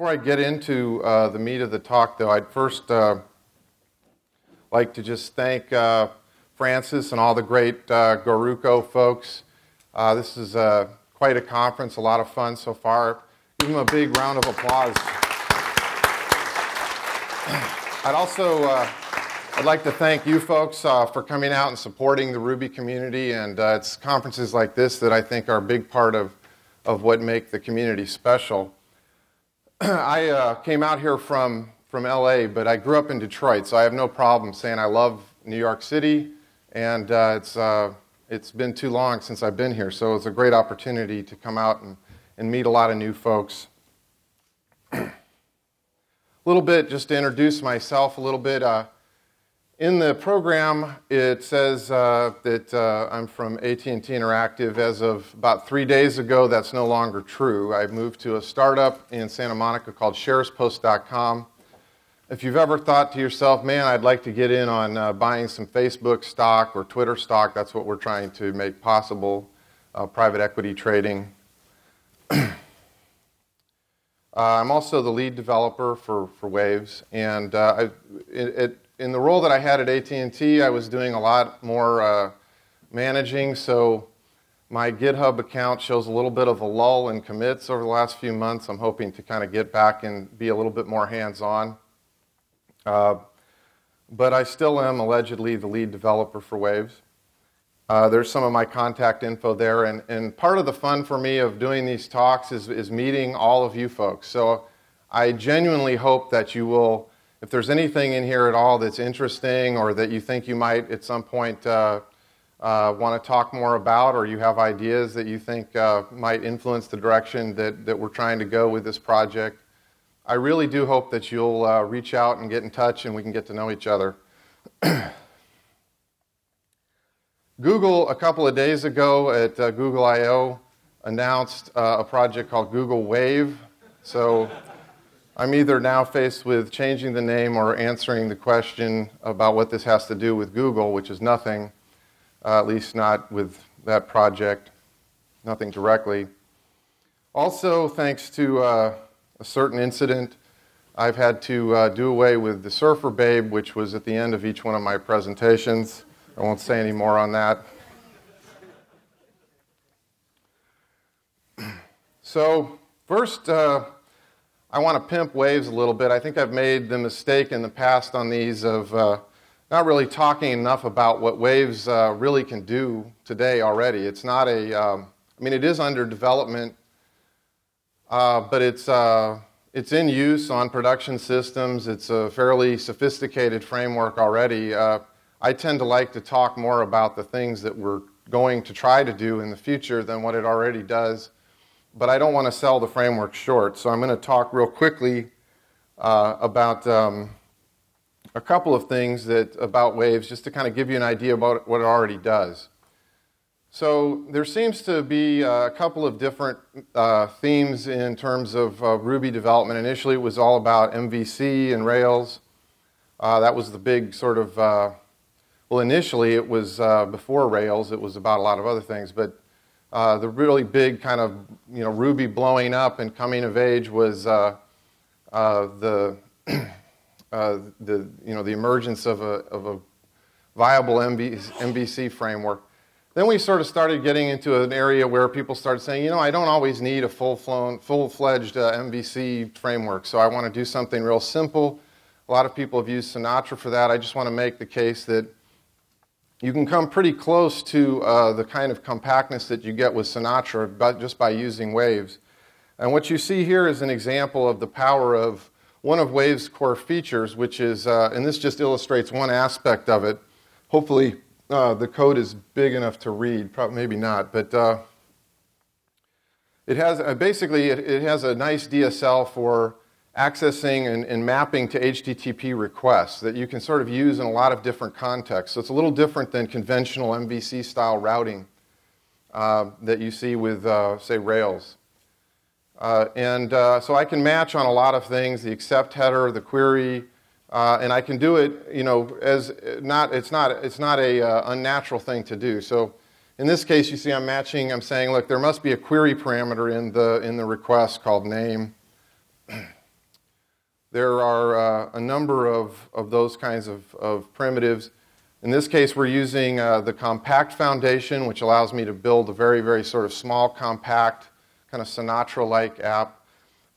before I get into uh, the meat of the talk, though, I'd first uh, like to just thank uh, Francis and all the great uh, GORUCO folks. Uh, this is uh, quite a conference, a lot of fun so far. Give them a big round of applause. I'd also I'd like to thank you folks for coming out and supporting the Ruby community, and it's conferences like this that I think are a big part of, of what make the community special. I uh, came out here from, from LA, but I grew up in Detroit, so I have no problem saying I love New York City, and uh, it's, uh, it's been too long since I've been here, so it's a great opportunity to come out and, and meet a lot of new folks. a little bit, just to introduce myself a little bit. In the program, it says uh, that uh, I'm from AT&T Interactive. As of about three days ago, that's no longer true. I moved to a startup in Santa Monica called SharesPost.com. If you've ever thought to yourself, man, I'd like to get in on uh, buying some Facebook stock or Twitter stock, that's what we're trying to make possible, uh, private equity trading. Uh, I'm also the lead developer for, for Waves, and uh, it, it in the role that I had at AT&T, I was doing a lot more uh, managing, so my GitHub account shows a little bit of a lull in commits over the last few months. I'm hoping to kind of get back and be a little bit more hands-on. Uh, but I still am allegedly the lead developer for Waves. Uh, there's some of my contact info there, and, and part of the fun for me of doing these talks is, is meeting all of you folks. So I genuinely hope that you will if there's anything in here at all that's interesting or that you think you might at some point uh, uh, want to talk more about or you have ideas that you think uh, might influence the direction that, that we're trying to go with this project, I really do hope that you'll uh, reach out and get in touch and we can get to know each other. Google, a couple of days ago at uh, Google I.O., announced uh, a project called Google Wave. So I'm either now faced with changing the name or answering the question about what this has to do with Google, which is nothing, uh, at least not with that project, nothing directly. Also, thanks to uh, a certain incident, I've had to uh, do away with the Surfer Babe, which was at the end of each one of my presentations. I won't say any more on that. So, first, uh, I want to pimp waves a little bit. I think I've made the mistake in the past on these of uh, not really talking enough about what waves uh, really can do today already. It's not a, um, I mean, it is under development, uh, but it's, uh, it's in use on production systems. It's a fairly sophisticated framework already. Uh, I tend to like to talk more about the things that we're going to try to do in the future than what it already does but I don't want to sell the framework short. So I'm going to talk real quickly uh, about um, a couple of things that about Waves, just to kind of give you an idea about what it already does. So there seems to be a couple of different uh, themes in terms of uh, Ruby development. Initially, it was all about MVC and Rails. Uh, that was the big sort of uh, well, initially it was uh, before Rails. It was about a lot of other things, but uh, the really big kind of you know Ruby blowing up and coming of age was uh, uh, the uh, the you know the emergence of a of a viable MVC framework. Then we sort of started getting into an area where people started saying, you know, I don't always need a full-flown, full-fledged uh, MVC framework, so I want to do something real simple. A lot of people have used Sinatra for that. I just want to make the case that you can come pretty close to uh, the kind of compactness that you get with Sinatra but just by using waves. And what you see here is an example of the power of one of Wave's core features, which is, uh, and this just illustrates one aspect of it. Hopefully, uh, the code is big enough to read, probably maybe not, but uh, it has basically it, it has a nice DSL for accessing and, and, mapping to HTTP requests that you can sort of use in a lot of different contexts. So it's a little different than conventional MVC style routing uh, that you see with, uh, say, Rails. Uh, and uh, so I can match on a lot of things, the accept header, the query, uh, and I can do it, you know, as not, it's not, it's not a uh, unnatural thing to do. So in this case, you see I'm matching, I'm saying, look, there must be a query parameter in the, in the request called name. There are uh, a number of, of those kinds of, of primitives. In this case, we're using uh, the compact foundation, which allows me to build a very, very sort of small, compact, kind of Sinatra-like app.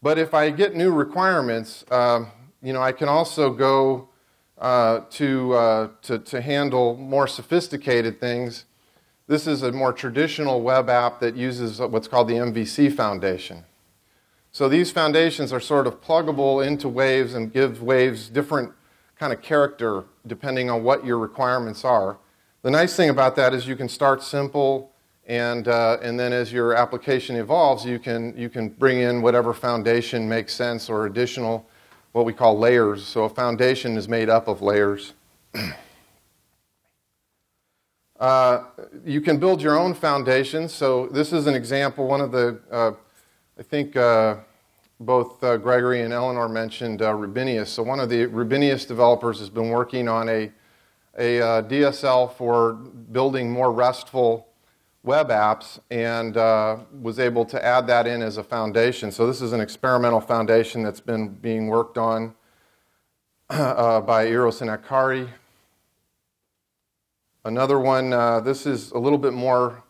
But if I get new requirements, um, you know, I can also go uh, to, uh, to, to handle more sophisticated things. This is a more traditional web app that uses what's called the MVC foundation. So these foundations are sort of pluggable into waves and give waves different kind of character depending on what your requirements are. The nice thing about that is you can start simple and, uh, and then as your application evolves, you can, you can bring in whatever foundation makes sense or additional, what we call layers. So a foundation is made up of layers. uh, you can build your own foundations. So this is an example. One of the uh, I think uh, both uh, Gregory and Eleanor mentioned uh, Rubinius. So one of the Rubinius developers has been working on a, a uh, DSL for building more RESTful web apps and uh, was able to add that in as a foundation. So this is an experimental foundation that's been being worked on uh, by Eros and Akari. Another one, this is a little bit more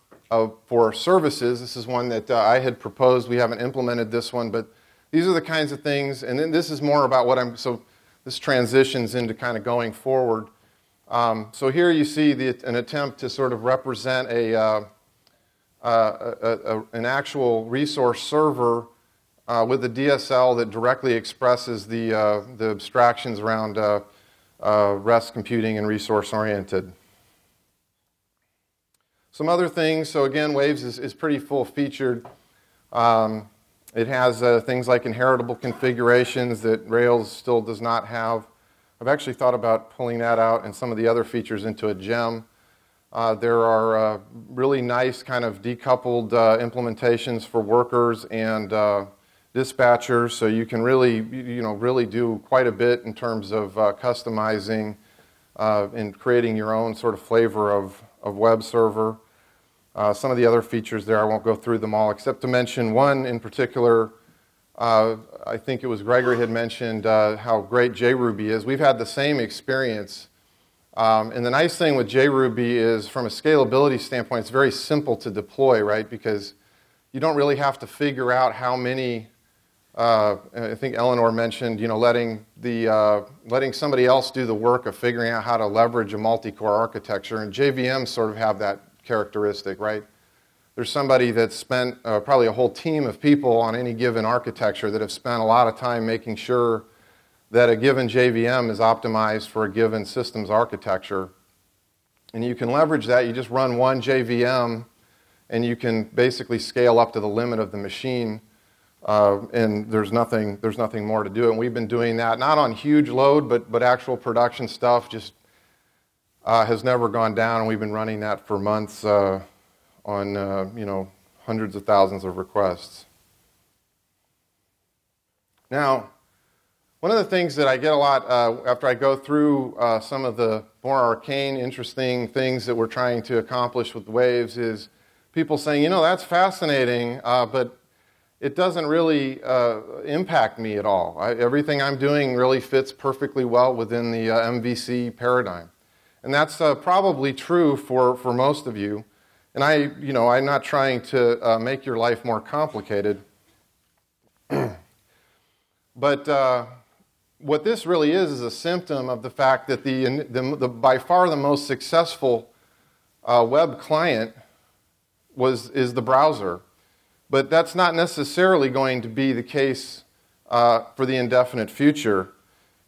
for services. This is one that uh, I had proposed. We haven't implemented this one, but these are the kinds of things. And then this is more about what I'm, so this transitions into kind of going forward. Um, so here you see the, an attempt to sort of represent a, uh, uh, a, a, an actual resource server uh, with a DSL that directly expresses the, uh, the abstractions around uh, REST computing and resource oriented. Some other things, so again, Waves is, is pretty full featured. Um, it has uh, things like inheritable configurations that Rails still does not have. I've actually thought about pulling that out and some of the other features into a gem. Uh, there are uh, really nice kind of decoupled uh, implementations for workers and uh, dispatchers, so you can really, you know, really do quite a bit in terms of uh, customizing and creating your own sort of flavor of, of web server. Uh, some of the other features there, I won't go through them all, except to mention one in particular. Uh, I think it was Gregory had mentioned uh, how great JRuby is. We've had the same experience. Um, and the nice thing with JRuby is, from a scalability standpoint, it's very simple to deploy, right? Because you don't really have to figure out how many. Uh, I think Eleanor mentioned, you know, letting the uh, letting somebody else do the work of figuring out how to leverage a multi-core architecture, and JVMs sort of have that characteristic, right? There's somebody that's spent uh, probably a whole team of people on any given architecture that have spent a lot of time making sure that a given JVM is optimized for a given systems architecture. And you can leverage that. You just run one JVM and you can basically scale up to the limit of the machine. Uh, and there's nothing, there's nothing more to do. And we've been doing that, not on huge load, but, but actual production stuff, just uh, has never gone down, and we've been running that for months uh, on uh, you know hundreds of thousands of requests. Now, one of the things that I get a lot uh, after I go through uh, some of the more arcane, interesting things that we're trying to accomplish with waves is people saying, you know, that's fascinating, uh, but it doesn't really impact me at all. I, everything I'm doing really fits perfectly well within the MVC paradigm. And that's uh, probably true for, for most of you. And I, you know, I'm not trying to uh, make your life more complicated. but uh, what this really is is a symptom of the fact that the, the, the by far the most successful uh, web client was, is the browser. But that's not necessarily going to be the case uh, for the indefinite future.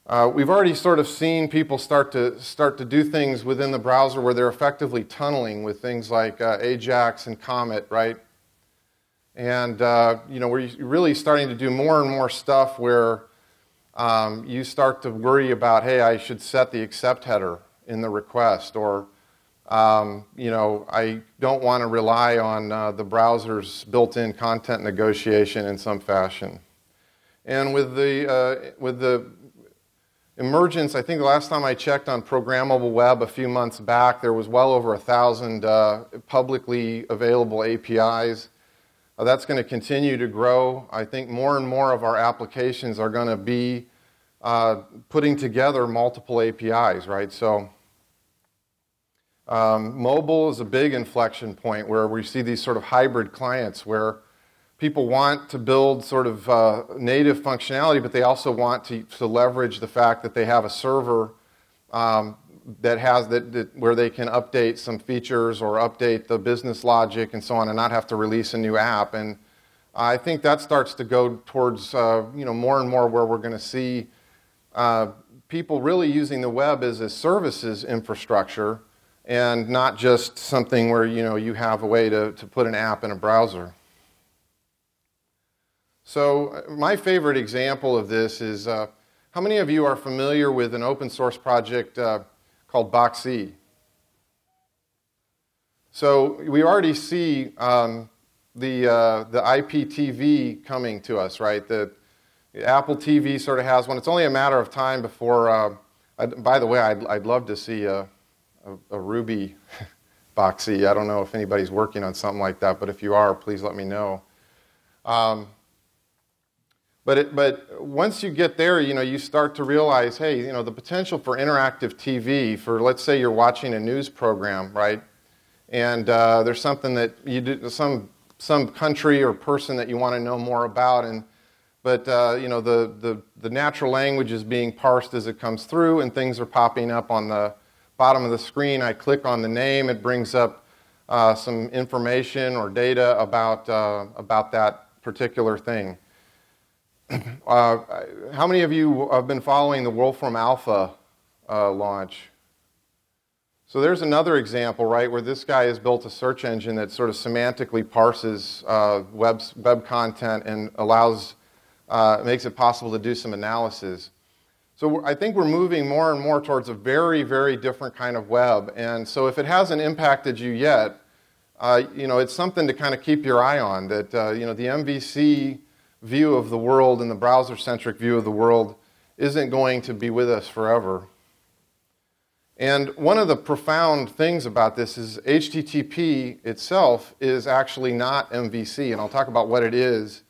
Uh, we've already sort of seen people start to start to do things within the browser where they're effectively tunneling with things like uh, Ajax and Comet, right? And uh, you know, we're really starting to do more and more stuff where um, you start to worry about, hey, I should set the accept header in the request, or um, you know, I don't want to rely on uh, the browser's built-in content negotiation in some fashion. And with the uh, with the emergence, I think the last time I checked on programmable web a few months back, there was well over a thousand uh, publicly available APIs. Uh, that's going to continue to grow. I think more and more of our applications are going to be uh, putting together multiple APIs, right? So um, mobile is a big inflection point where we see these sort of hybrid clients where people want to build sort of uh, native functionality, but they also want to, to leverage the fact that they have a server um, that has that, that, where they can update some features or update the business logic and so on, and not have to release a new app. And I think that starts to go towards uh, you know more and more where we're going to see uh, people really using the web as a services infrastructure and not just something where you know you have a way to, to put an app in a browser. So uh, my favorite example of this is, uh, how many of you are familiar with an open source project uh, called Boxee? So we already see um, the, uh, the IPTV coming to us, right? The, the, Apple TV sort of has one. It's only a matter of time before, uh, I, by the way, I'd, I'd love to see a, a, a Ruby Boxee. I don't know if anybody's working on something like that, but if you are, please let me know. Um, but, it, but once you get there, you know, you start to realize, hey, you know, the potential for interactive TV, for let's say you're watching a news program, right? And uh, there's something that you do, some, some country or person that you want to know more about, and, but, uh, you know, the, the, the natural language is being parsed as it comes through, and things are popping up on the bottom of the screen. I click on the name, it brings up uh, some information or data about, uh, about that particular thing. Uh, how many of you have been following the Wolfram Alpha uh, launch? So there's another example, right, where this guy has built a search engine that sort of semantically parses uh, web, web content and allows, uh, makes it possible to do some analysis. So I think we're moving more and more towards a very, very different kind of web. And so if it hasn't impacted you yet, uh, you know, it's something to kind of keep your eye on. That uh, you know, the MVC view of the world and the browser centric view of the world isn't going to be with us forever. And one of the profound things about this is HTTP itself is actually not MVC, and I'll talk about what it is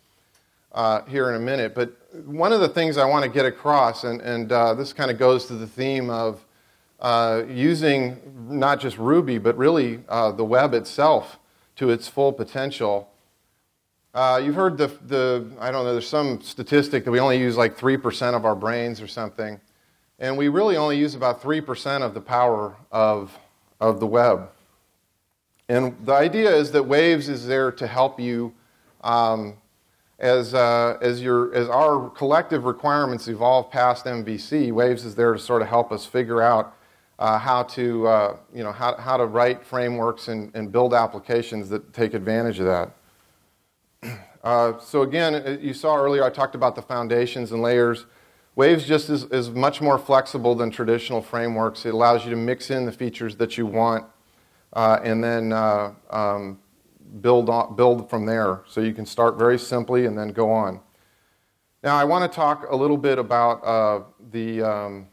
uh, here in a minute. But one of the things I want to get across, and, and uh, this kind of goes to the theme of uh, using not just Ruby, but really uh, the web itself to its full potential, uh, you've heard the, the, I don't know, there's some statistic that we only use like 3% of our brains or something. And we really only use about 3% of the power of, of the web. And the idea is that Waves is there to help you um, as, uh, as, your, as our collective requirements evolve past MVC. Waves is there to sort of help us figure out uh, how, to, uh, you know, how, how to write frameworks and, and build applications that take advantage of that. Uh, so again, uh, you saw earlier I talked about the foundations and layers. Waves just is, is much more flexible than traditional frameworks. It allows you to mix in the features that you want uh, and then uh, um, build, on, build from there. So you can start very simply and then go on. Now I want to talk a little bit about uh, the, um,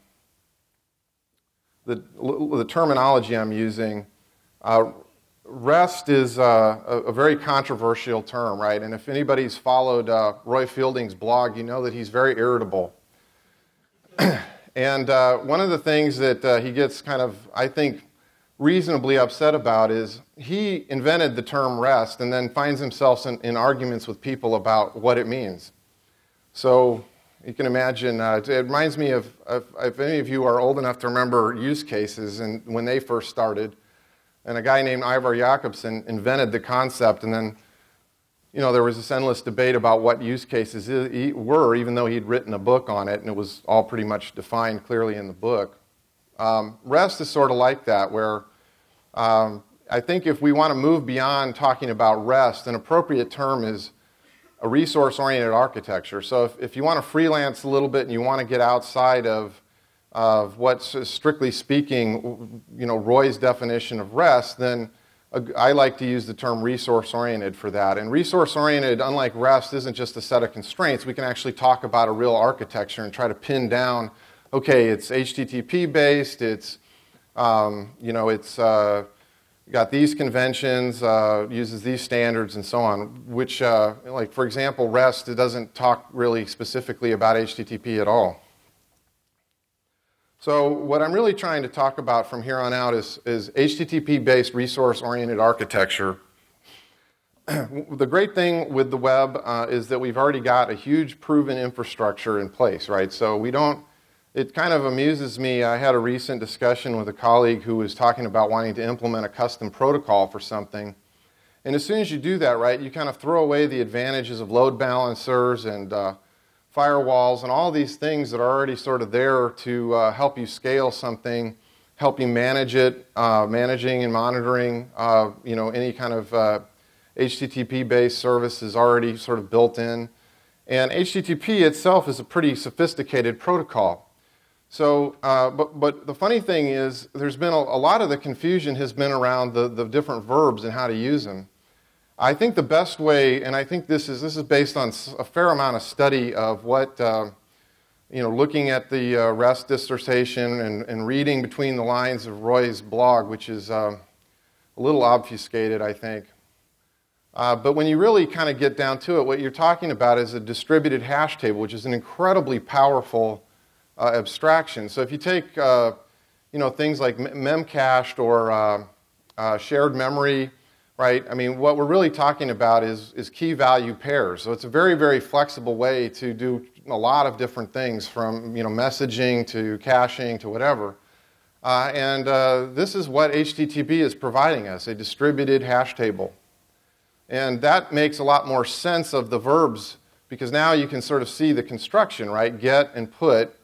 the, the, terminology I'm using. Uh, rest is uh, a, a, very controversial term, right? And if anybody's followed uh, Roy Fielding's blog, you know that he's very irritable. and uh, one of the things that uh, he gets kind of, I think, reasonably upset about is he invented the term rest and then finds himself in, in arguments with people about what it means. So you can imagine, uh, it reminds me of, of, if any of you are old enough to remember use cases and when they first started and a guy named Ivar Jacobson invented the concept, and then you know, there was this endless debate about what use cases were, even though he'd written a book on it, and it was all pretty much defined clearly in the book. Um, REST is sort of like that, where um, I think if we want to move beyond talking about REST, an appropriate term is a resource oriented architecture. So if, if you want to freelance a little bit and you want to get outside of of what's strictly speaking, you know, Roy's definition of rest, then I like to use the term resource oriented for that. And resource oriented, unlike REST, isn't just a set of constraints. We can actually talk about a real architecture and try to pin down, okay, it's HTTP based, it's, um, you know, it's uh, got these conventions, uh, uses these standards, and so on, which, uh, like, for example, REST, it doesn't talk really specifically about HTTP at all. So what I'm really trying to talk about from here on out is, is HTTP-based resource-oriented architecture. the great thing with the web uh, is that we've already got a huge proven infrastructure in place, right? So we don't, it kind of amuses me. I had a recent discussion with a colleague who was talking about wanting to implement a custom protocol for something. And as soon as you do that, right, you kind of throw away the advantages of load balancers and uh, firewalls and all these things that are already sort of there to uh, help you scale something, help you manage it, uh, managing and monitoring, uh, you know, any kind of HTTP-based uh, service is already sort of built in. And HTTP itself is a pretty sophisticated protocol. So, uh, but, but the funny thing is, there's been a, a, lot of the confusion has been around the, the different verbs and how to use them. I think the best way, and I think this is, this is based on a fair amount of study of what, uh, you know, looking at the uh, REST dissertation and, and, reading between the lines of Roy's blog, which is uh, a little obfuscated, I think. Uh, but when you really kind of get down to it, what you're talking about is a distributed hash table, which is an incredibly powerful uh, abstraction. So if you take, uh, you know, things like memcached or shared memory, right? I mean, what we're really talking about is, is key value pairs. So it's a very, very flexible way to do a lot of different things from, you know, messaging to caching to whatever. Uh, and uh, this is what HTTP is providing us, a distributed hash table. And that makes a lot more sense of the verbs because now you can sort of see the construction, right? Get and put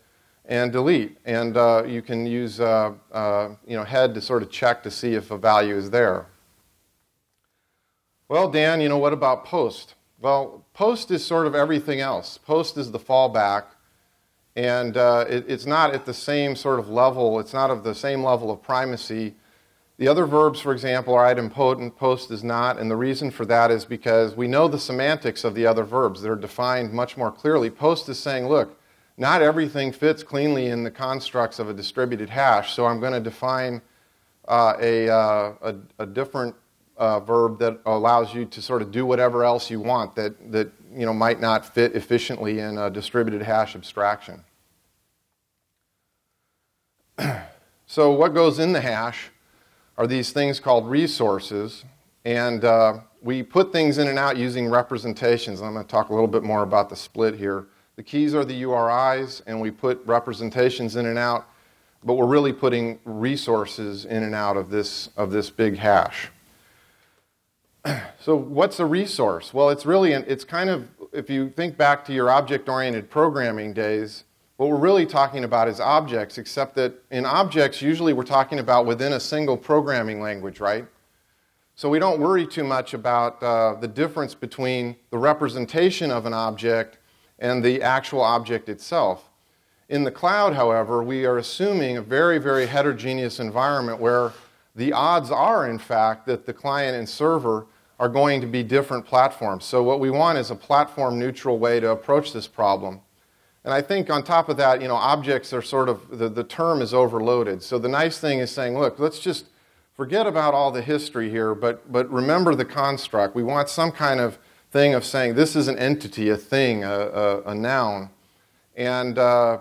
and delete. And uh, you can use, uh, uh, you know, head to sort of check to see if a value is there. Well, Dan, you know, what about post? Well, post is sort of everything else. Post is the fallback, and uh, it, it's not at the same sort of level, it's not of the same level of primacy. The other verbs, for example, are idempotent, post is not, and the reason for that is because we know the semantics of the other verbs. They're defined much more clearly. Post is saying, look, not everything fits cleanly in the constructs of a distributed hash, so I'm going to define uh, a, uh, a, a different uh, verb that allows you to sort of do whatever else you want that, that you know, might not fit efficiently in a distributed hash abstraction. so what goes in the hash are these things called resources, and uh, we put things in and out using representations. I'm going to talk a little bit more about the split here. The keys are the URIs, and we put representations in and out, but we're really putting resources in and out of this, of this big hash. so what's a resource? Well, it's really, an, it's kind of, if you think back to your object-oriented programming days, what we're really talking about is objects, except that in objects, usually we're talking about within a single programming language, right? So we don't worry too much about uh, the difference between the representation of an object and the actual object itself. In the cloud, however, we are assuming a very, very heterogeneous environment where the odds are, in fact, that the client and server are going to be different platforms. So what we want is a platform neutral way to approach this problem. And I think on top of that, you know, objects are sort of, the, the term is overloaded. So the nice thing is saying, look, let's just forget about all the history here, but, but remember the construct. We want some kind of thing of saying this is an entity, a thing, a, a, a noun. And uh,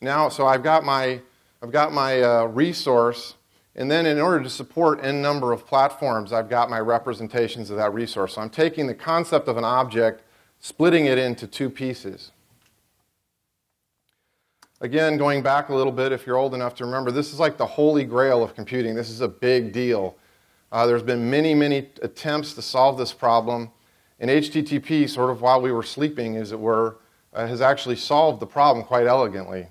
now, so I've got my, I've got my uh, resource and then in order to support n number of platforms, I've got my representations of that resource. So I'm taking the concept of an object, splitting it into two pieces. Again, going back a little bit, if you're old enough to remember, this is like the holy grail of computing. This is a big deal. Uh, there's been many, many attempts to solve this problem. And HTTP, sort of while we were sleeping, as it were, uh, has actually solved the problem quite elegantly.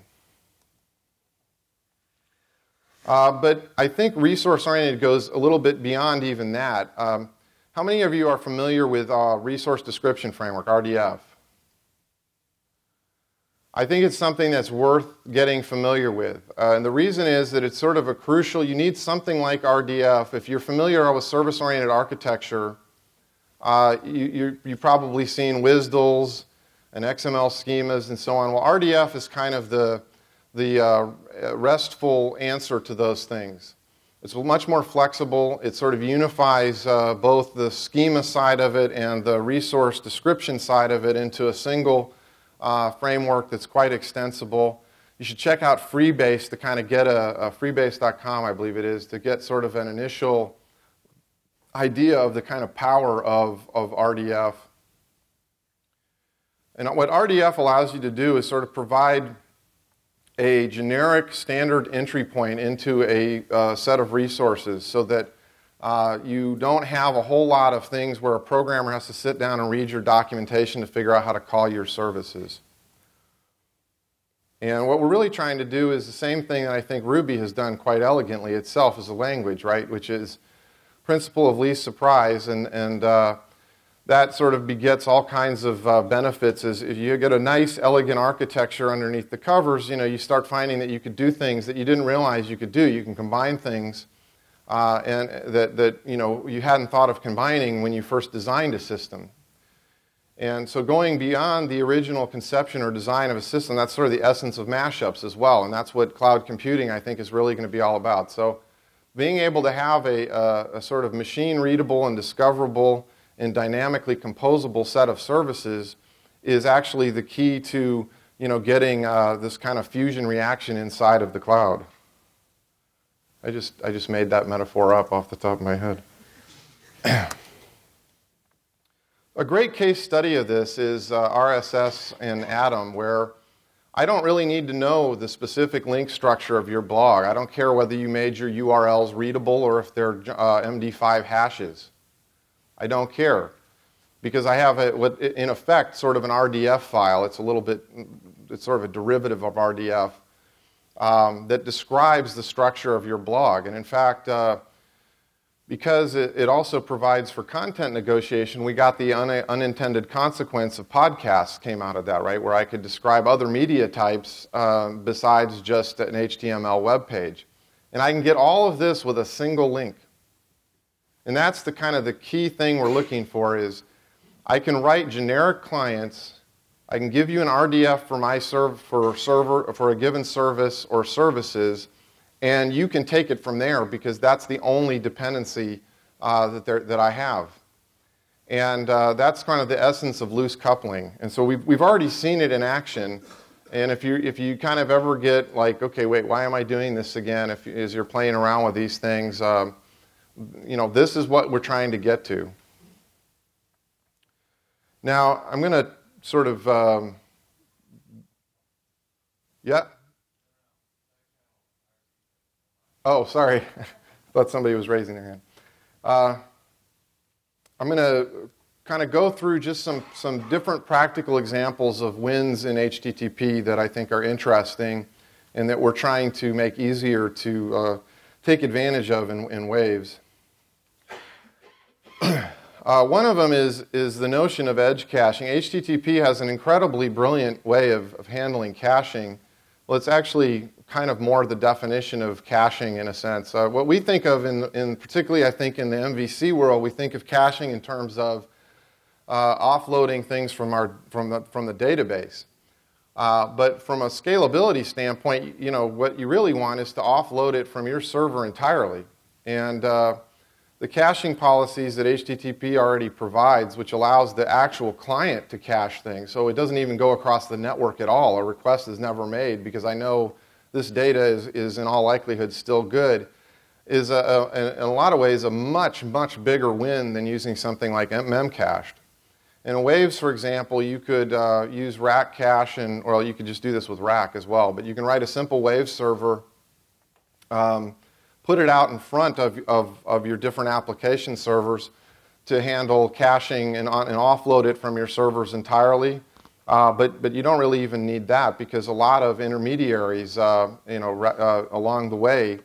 Uh, but I think resource oriented goes a little bit beyond even that. Um, how many of you are familiar with uh, Resource Description Framework, RDF? I think it's something that's worth getting familiar with. Uh, and the reason is that it's sort of a crucial, you need something like RDF. If you're familiar with service oriented architecture, uh, you, have probably seen WSDLs and XML schemas and so on. Well, RDF is kind of the, the uh, restful answer to those things. It's much more flexible. It sort of unifies uh, both the schema side of it and the resource description side of it into a single uh, framework that's quite extensible. you should check out Freebase to kind of get a, a freebase.com, I believe it is, to get sort of an initial idea of the kind of power of, of RDF. And what RDF allows you to do is sort of provide a generic standard entry point into a uh, set of resources so that uh, you don't have a whole lot of things where a programmer has to sit down and read your documentation to figure out how to call your services. And what we're really trying to do is the same thing that I think Ruby has done quite elegantly itself as a language, right? Which is principle of least surprise, and, and uh, that sort of begets all kinds of uh, benefits. Is if you get a nice, elegant architecture underneath the covers, you know, you start finding that you could do things that you didn't realize you could do. You can combine things uh, and that, that you know you hadn't thought of combining when you first designed a system. And so going beyond the original conception or design of a system, that's sort of the essence of mashups as well. And that's what cloud computing, I think, is really going to be all about. So being able to have a, a, a sort of machine readable and discoverable and dynamically composable set of services is actually the key to you know, getting uh, this kind of fusion reaction inside of the cloud. I just, I just made that metaphor up off the top of my head. A great case study of this is uh, RSS and Atom, where I don't really need to know the specific link structure of your blog. I don't care whether you made your URLs readable or if they're uh, MD5 hashes. I don't care because I have a, what, in effect, sort of an RDF file. It's a little bit, it's sort of a derivative of RDF um, that describes the structure of your blog. And in fact, uh, because it, it, also provides for content negotiation, we got the un, unintended consequence of podcasts came out of that, right? Where I could describe other media types uh, besides just an HTML web page. And I can get all of this with a single link. And that's the kind of the key thing we're looking for is I can write generic clients. I can give you an RDF for my serv- for server for a given service or services and you can take it from there because that's the only dependency uh, that, that I have. And uh, that's kind of the essence of loose coupling. And so we've, we've already seen it in action. And if you, if you kind of ever get like, okay, wait, why am I doing this again? If, as you're playing around with these things, um, you know, this is what we're trying to get to. Now, I'm going to sort of, um, yeah. Oh, sorry. thought somebody was raising their hand. Uh, I'm going to kind of go through just some, some different practical examples of wins in HTTP that I think are interesting and that we're trying to make easier to uh, take advantage of in, in waves. uh, one of them is, is the notion of edge caching. HTTP has an incredibly brilliant way of, of handling caching. Well, it's actually kind of more the definition of caching in a sense. Uh, what we think of, in, in, particularly I think in the MVC world, we think of caching in terms of uh, offloading things from, our, from, the, from the database. Uh, but from a scalability standpoint, you know, what you really want is to offload it from your server entirely. And uh, the caching policies that HTTP already provides, which allows the actual client to cache things, so it doesn't even go across the network at all. A request is never made because I know this data is, is in all likelihood still good, is a, a, in a lot of ways a much, much bigger win than using something like memcached. In Waves, for example, you could uh, use rack cache, and, or you could just do this with rack as well, but you can write a simple Wave server, um, put it out in front of, of, of your different application servers to handle caching and, on, and offload it from your servers entirely. Uh, but, but you don't really even need that because a lot of intermediaries, uh, you know, uh, along the way,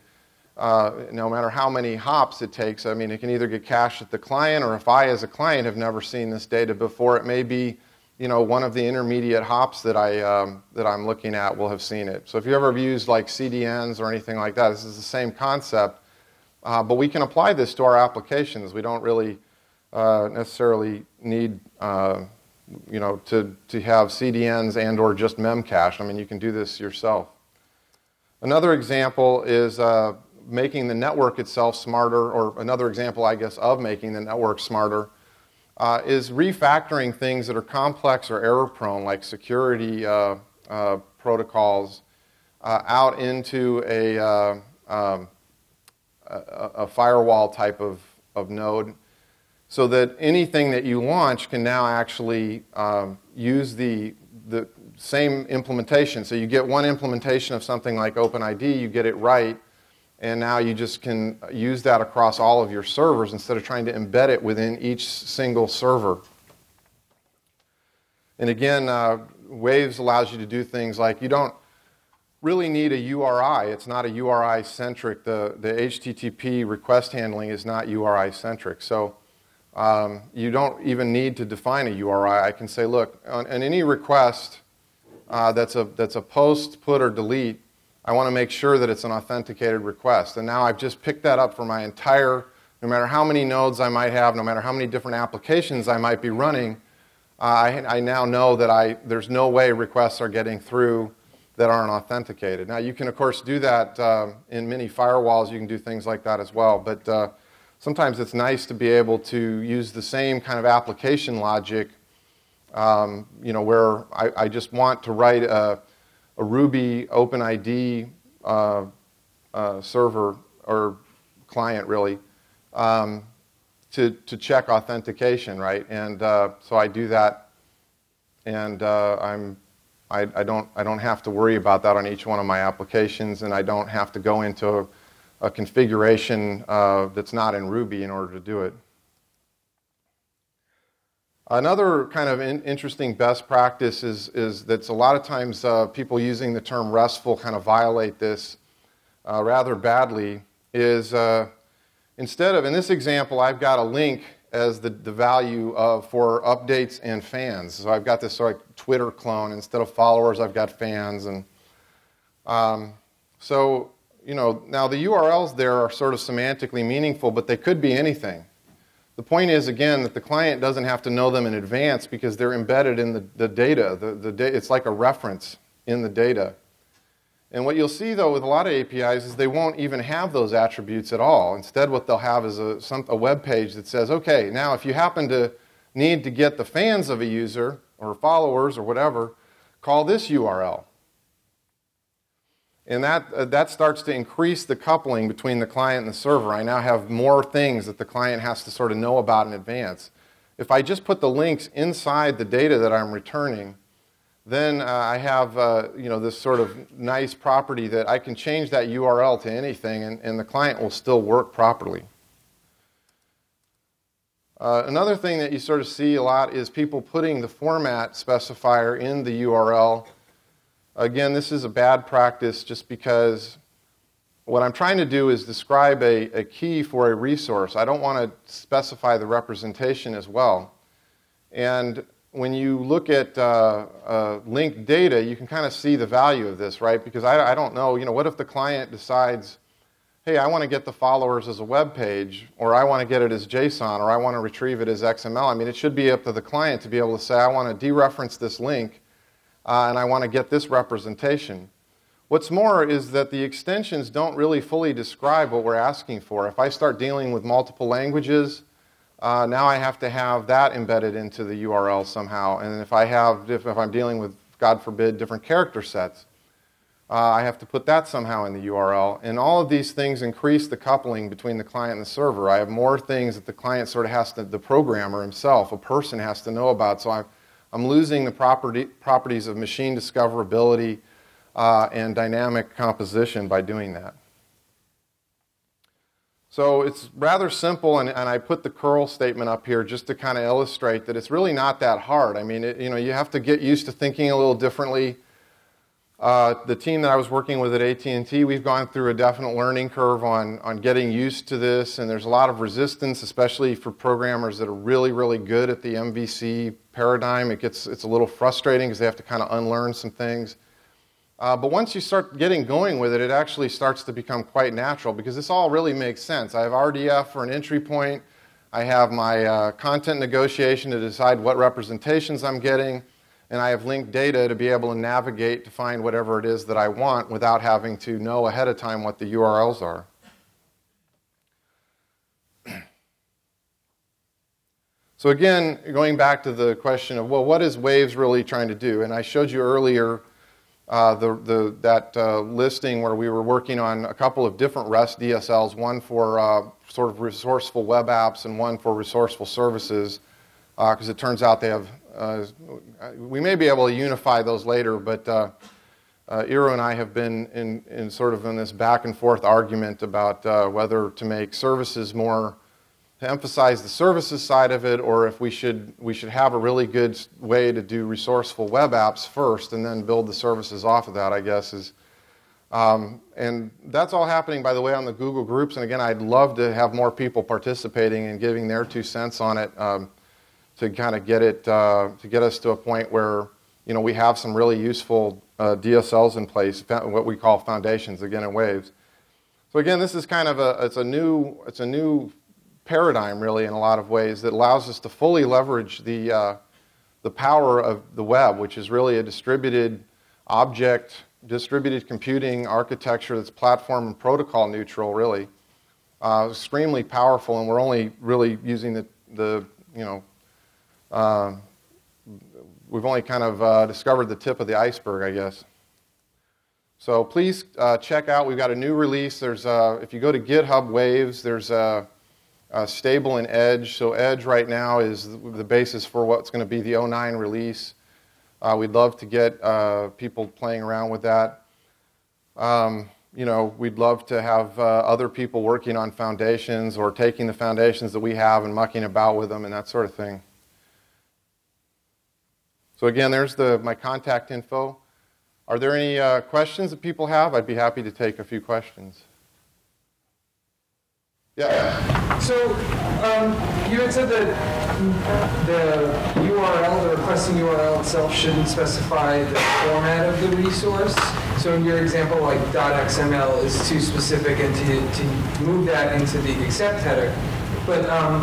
uh, no matter how many hops it takes, I mean, it can either get cached at the client, or if I, as a client, have never seen this data before, it may be, you know, one of the intermediate hops that I um, that I'm looking at will have seen it. So if you ever used like CDNs or anything like that, this is the same concept, uh, but we can apply this to our applications. We don't really uh, necessarily need you know, to, to have CDNs and or just memcache. I mean, you can do this yourself. Another example is uh, making the network itself smarter, or another example, I guess, of making the network smarter uh, is refactoring things that are complex or error prone, like security uh, uh protocols uh, out into a, uh, um, a, a, firewall type of, of node so that anything that you launch can now actually um, use the, the same implementation. So you get one implementation of something like OpenID, you get it right, and now you just can use that across all of your servers instead of trying to embed it within each single server. And again, uh, Waves allows you to do things like you don't really need a URI. It's not a URI centric. The, the HTTP request handling is not URI centric. So um, you don't even need to define a URI. I can say, look, on, on any request uh, that's, a, that's a post, put, or delete, I want to make sure that it's an authenticated request. And now I've just picked that up for my entire, no matter how many nodes I might have, no matter how many different applications I might be running, uh, I, I, now know that I, there's no way requests are getting through that aren't authenticated. Now, you can, of course, do that uh, in many firewalls. You can do things like that as well. But uh, sometimes it's nice to be able to use the same kind of application logic, um, you know, where I, I, just want to write a, a Ruby OpenID uh, uh, server or client, really, um, to, to check authentication, right? And uh, so I do that, and uh, I'm I, I, don't, I don't have to worry about that on each one of my applications, and I don't have to go into a, a configuration uh, that's not in Ruby in order to do it. Another kind of in, interesting best practice is, is that a lot of times uh, people using the term RESTful kind of violate this uh, rather badly, is uh, instead of, in this example, I've got a link as the, the value of, for updates and fans. So I've got this sort of Twitter clone. Instead of followers, I've got fans. And um, so, you know, now the URLs there are sort of semantically meaningful, but they could be anything. The point is, again, that the client doesn't have to know them in advance because they're embedded in the, the data. The, the da- it's like a reference in the data. And what you'll see, though, with a lot of APIs is they won't even have those attributes at all. Instead, what they'll have is a, some, a web page that says, okay, now if you happen to need to get the fans of a user or followers or whatever, call this URL. And that, uh, that starts to increase the coupling between the client and the server. I now have more things that the client has to sort of know about in advance. If I just put the links inside the data that I'm returning, then uh, I have uh, you know, this sort of nice property that I can change that URL to anything and, and the client will still work properly. Uh, another thing that you sort of see a lot is people putting the format specifier in the URL. Again, this is a bad practice just because what I'm trying to do is describe a, a key for a resource. I don't want to specify the representation as well. And when you look at uh, uh, linked data, you can kind of see the value of this, right? Because I, I, don't know, you know, what if the client decides, hey, I want to get the followers as a web page, or I want to get it as JSON, or I want to retrieve it as XML. I mean, it should be up to the client to be able to say, I want to dereference this link, uh, and I want to get this representation. What's more is that the extensions don't really fully describe what we're asking for. If I start dealing with multiple languages, uh, now I have to have that embedded into the URL somehow. And if I have, if, if I'm dealing with, God forbid, different character sets, uh, I have to put that somehow in the URL. And all of these things increase the coupling between the client and the server. I have more things that the client sort of has to, the programmer himself, a person has to know about. So I'm, I'm losing the property, properties of machine discoverability uh, and dynamic composition by doing that. So it's rather simple, and, and, I put the curl statement up here just to kind of illustrate that it's really not that hard. I mean, it, you know, you have to get used to thinking a little differently. Uh, the team that I was working with at AT&T, we've gone through a definite learning curve on, on getting used to this, and there's a lot of resistance, especially for programmers that are really, really good at the MVC paradigm. It gets, it's a little frustrating because they have to kind of unlearn some things. Uh, but once you start getting going with it, it actually starts to become quite natural because this all really makes sense. I have RDF for an entry point. I have my uh, content negotiation to decide what representations I'm getting. And I have linked data to be able to navigate to find whatever it is that I want without having to know ahead of time what the URLs are. So again, going back to the question of, well, what is Waves really trying to do? And I showed you earlier uh, the, the, that uh, listing where we were working on a couple of different REST DSLs, one for uh, sort of resourceful web apps and one for resourceful services, because uh, it turns out they have, uh, we may be able to unify those later, but uh, Eero and I have been in, in sort of in this back and forth argument about whether to make services more to emphasize the services side of it, or if we should, we should have a really good way to do resourceful web apps first and then build the services off of that, I guess is. Um, and that's all happening, by the way, on the Google Groups. And again, I'd love to have more people participating and giving their two cents on it um, to kind of get it, uh, to get us to a point where, you know, we have some really useful uh, DSLs in place, what we call foundations, again, in waves. So again, this is kind of a, it's a new, it's a new paradigm, really, in a lot of ways that allows us to fully leverage the, uh, the power of the web, which is really a distributed object, distributed computing architecture that's platform and protocol neutral, really. Uh, extremely powerful, and we're only really using the, the you know, uh, we've only kind of uh, discovered the tip of the iceberg, I guess. So please uh, check out, we've got a new release. There's, uh, if you go to GitHub Waves, there's a uh, stable in Edge. So Edge right now is the basis for what's going to be the 09 release. Uh, we'd love to get uh, people playing around with that. Um, you know, we'd love to have uh, other people working on foundations or taking the foundations that we have and mucking about with them and that sort of thing. So again, there's the, my contact info. Are there any uh, questions that people have? I'd be happy to take a few questions. Yeah. So um, you had said that the URL, the requesting URL itself shouldn't specify the format of the resource. So in your example, like .xml is too specific and to, to move that into the accept header. But um,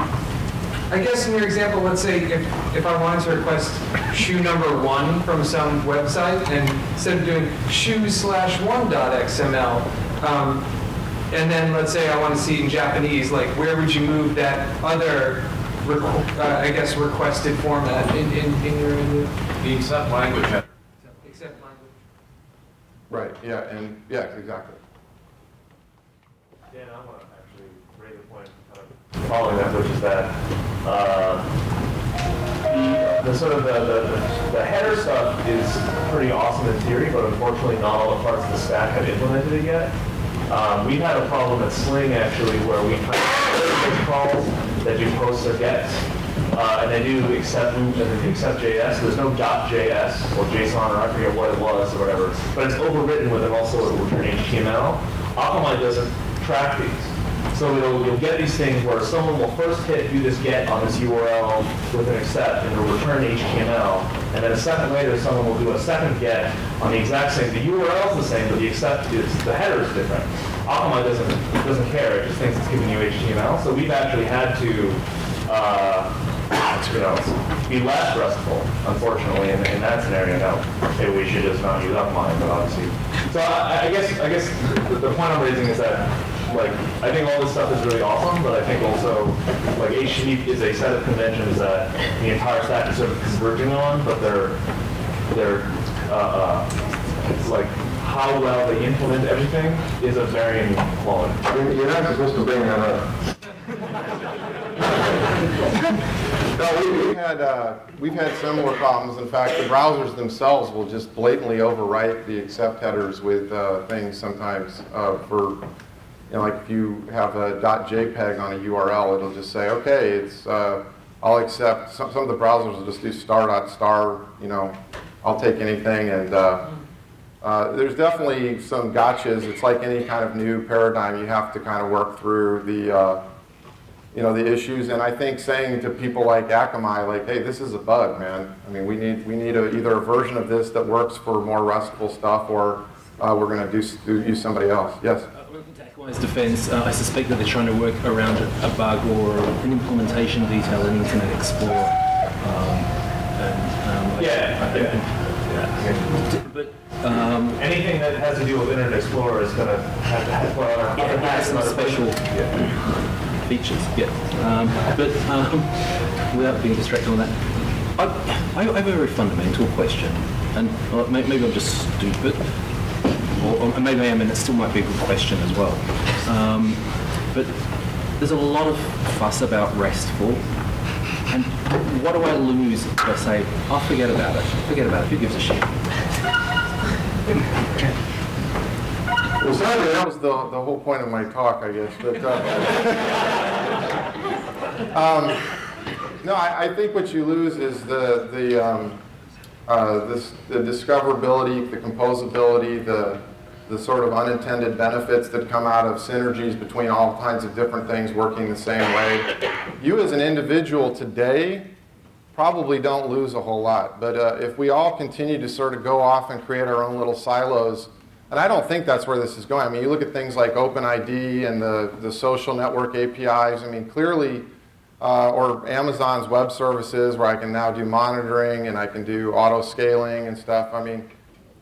I guess in your example, let's say if, if I wanted to request shoe number one from some website, and instead of doing shoe slash one dot .xml, um, and then let's say I want to see in Japanese, like where would you move that other, uh, I guess, requested format in, in, in your, in the accept language header. Accept language. Right, yeah, and yeah, exactly. Dan, I want to actually raise a point kind of following that, which is that uh, the, the, sort of the, the, the, header stuff is pretty awesome in theory, but unfortunately not all the parts of the stack have implemented it yet. Um, we've had a problem at Sling actually where we have calls that do posts or gets. Uh, and they do accept and they accept JS. There's no .js or JSON or I forget what it was or whatever, but it's overwritten with an also return HTML. Akamai doesn't track these. So you'll get these things where someone will first hit do this get on this URL with an accept and it'll return HTML. And then a second later, someone will do a second get on the exact same. The URL is the same, but the accept is, the header is different. Akamai doesn't, doesn't care. It just thinks it's giving you HTML. So we've actually had to uh, you know, be less restful, unfortunately, in, in that scenario. Now, maybe we should just not use Akamai, but obviously. So I, I guess I guess the, the point I'm raising is that like I think all this stuff is really awesome, but I think also like HTTP is a set of conventions that the entire stack is sort of converging on, but they're they're uh, uh, like how well they implement everything is a varying quality. You're not supposed to bring that up. no, we, have had uh, we've had similar problems. In fact, the browsers themselves will just blatantly overwrite the accept headers with uh, things sometimes uh, for you know, like if you have a .jpeg on a URL, it'll just say, okay, it's, uh, I'll accept, some, some of the browsers will just do star dot star, you know, I'll take anything. And uh, uh, there's definitely some gotchas. It's like any kind of new paradigm. You have to kind of work through the, uh, you know, the issues. And I think saying to people like Akamai, like, hey, this is a bug, man. I mean, we need, we need a, either a version of this that works for more RESTful stuff or uh, we're going to do, do, use somebody else. Yes? Akamai's defense, uh, I suspect that they're trying to work around a, bug or an implementation detail in Internet Explorer. Um, and, um, yeah, I, yeah. yeah. But um, anything that has to do with Internet Explorer is going to have to have well, yeah, has some special yeah. features. Yeah, um, but um, without being distracted on that. I, I have a very fundamental question, and uh, maybe I'm just stupid, or, or maybe I am, and it still might be a good question as well. Um, but there's a lot of fuss about RESTful, and what do I lose if I say, I'll forget about it, forget about it, who gives a shit? Well, sadly, that was the, the whole point of my talk, I guess. But uh, um, no, I, I think what you lose is the the um, uh, this, the discoverability, the composability, the the sort of unintended benefits that come out of synergies between all kinds of different things working the same way. You as an individual today probably don't lose a whole lot. But uh, if we all continue to sort of go off and create our own little silos, and I don't think that's where this is going. I mean, you look at things like OpenID and the, the social network APIs. I mean, clearly, uh, or Amazon's web services where I can now do monitoring and I can do auto scaling and stuff. I mean,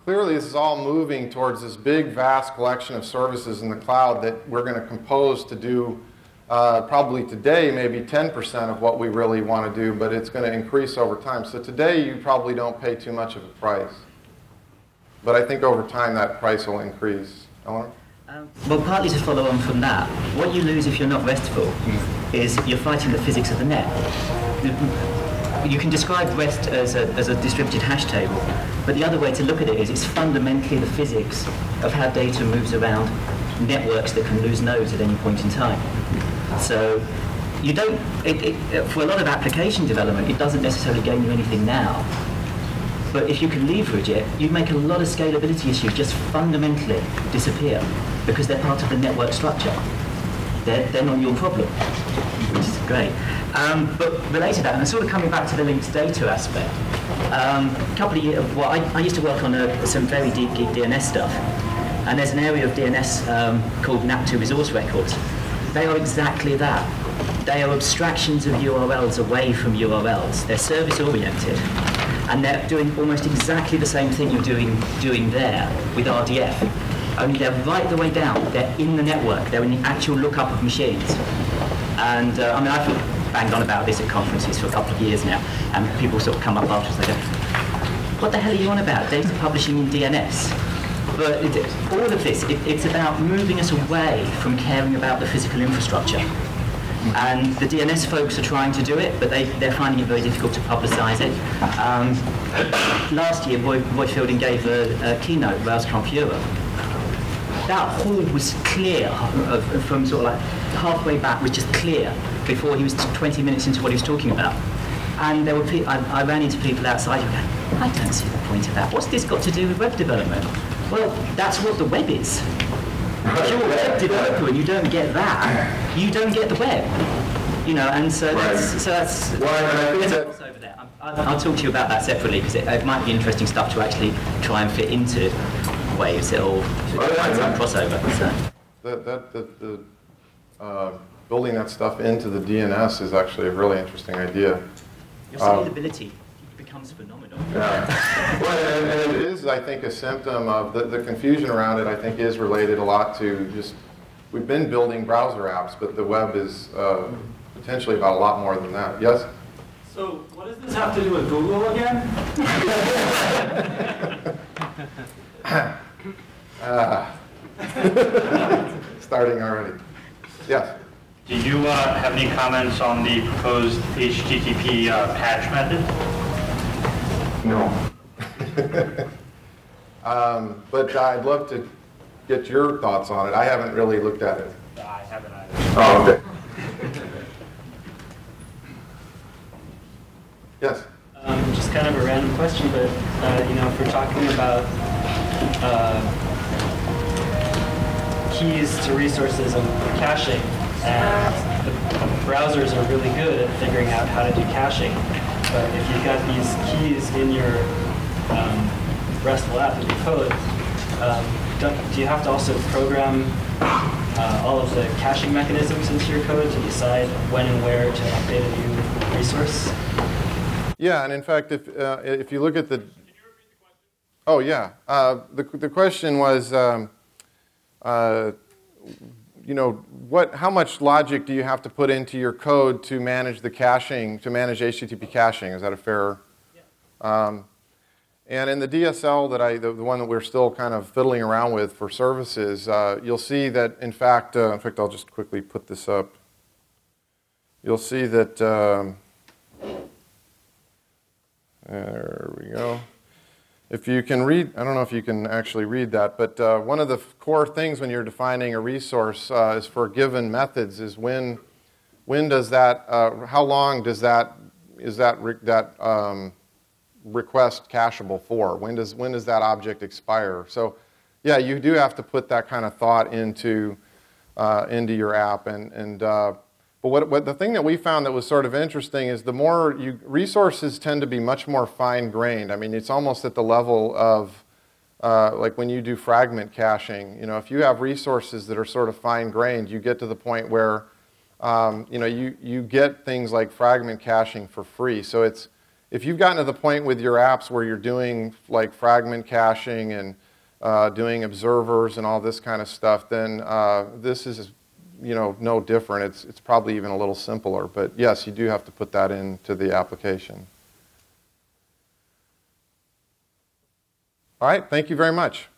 clearly this is all moving towards this big, vast collection of services in the cloud that we're going to compose to do uh, probably today maybe 10% of what we really want to do, but it's going to increase over time. So today you probably don't pay too much of a price. But I think over time that price will increase. Eleanor? Um, well, partly to follow on from that, what you lose if you're not restful is you're fighting the physics of the net. You can describe REST as a, as a distributed hash table, but the other way to look at it is it's fundamentally the physics of how data moves around networks that can lose nodes at any point in time. So you don't, it, it, for a lot of application development, it doesn't necessarily gain you anything now. But if you can leverage it, you make a lot of scalability issues just fundamentally disappear because they're part of the network structure. They're, they're not your problem, which is great. Um, but related to that, and I'm sort of coming back to the linked data aspect, um, a couple of years, well, I, I used to work on a, some very deep geek DNS stuff, and there's an area of DNS um, called NAPTR resource records. They are exactly that. They are abstractions of URLs away from URLs. They're service oriented and they're doing almost exactly the same thing you're doing doing there with RDF. Only they're right the way down. They're in the network. They're in the actual lookup of machines. And uh, I mean, I've banged on about this at conferences for a couple of years now, and people sort of come up after afterwards. They go, "What the hell are you on about? Data publishing in DNS?" But it, all of this, it, it's about moving us away from caring about the physical infrastructure. And the DNS folks are trying to do it, but they, they're finding it very difficult to publicize it. Um, last year, Roy, Roy Fielding gave a, a keynote, RailsConf Europe. That hall was clear from sort of like halfway back, was just clear before he was 20 minutes into what he was talking about. And there were pe- I, I ran into people outside who were going, I don't see the point of that. What's this got to do with web development? Well, that's what the web is. If you're a web developer and you don't get that, you don't get the web. You know, and so that's, so that's Well, and I think there's a that- crossover there. I'll, I'll talk to you about that separately because it, it might be interesting stuff to actually try and fit into waves. It'll find some crossover. So. That, that, the, the, uh, building that stuff into the DNS is actually a really interesting idea. Your Um, becomes phenomenal. Yeah. Well, and, and it is, I think, a symptom of the, the confusion around it, I think, is related a lot to just, we've been building browser apps, but the web is uh, potentially about a lot more than that. Yes? So what does this have to do with Google again? Starting already. Yes? Do you uh, have any comments on the proposed HTTP uh, patch method? No. Um, but I'd love to get your thoughts on it. I haven't really looked at it. I haven't either. Oh, okay. Yes? Um, just kind of a random question, but uh, you know, if we're talking about uh, keys to resources and caching, and the browsers are really good at figuring out how to do caching, but if you've got these keys in your um, RESTful app in your code, um, do you have to also program uh, all of the caching mechanisms into your code to decide when and where to update a new resource? Yeah, and in fact, if, uh, if you look at the. Oh, yeah. Uh, the, the question was um, uh, you know, what, how much logic do you have to put into your code to manage the caching, to manage HTTP caching? Is that a fair? Um, and in the DSL that I, the, the, one that we're still kind of fiddling around with for services, uh, you'll see that in fact, uh, in fact, I'll just quickly put this up. You'll see that, um, there we go. If you can read, I don't know if you can actually read that, but uh, one of the core things when you're defining a resource uh, is for given methods is when, when does that, uh, how long does that, is that, that um, request cacheable for? When does, when does that object expire? So yeah, you do have to put that kind of thought into, uh, into your app. And, and uh, but what, what the thing that we found that was sort of interesting is the more you, resources tend to be much more fine grained. I mean, it's almost at the level of uh, like when you do fragment caching. You know, if you have resources that are sort of fine grained, you get to the point where um, you know you, you get things like fragment caching for free. So it's if you've gotten to the point with your apps where you're doing like fragment caching and uh, doing observers and all this kind of stuff, then uh, this is you know, no different. It's, it's probably even a little simpler. But yes, you do have to put that into the application. All right, thank you very much.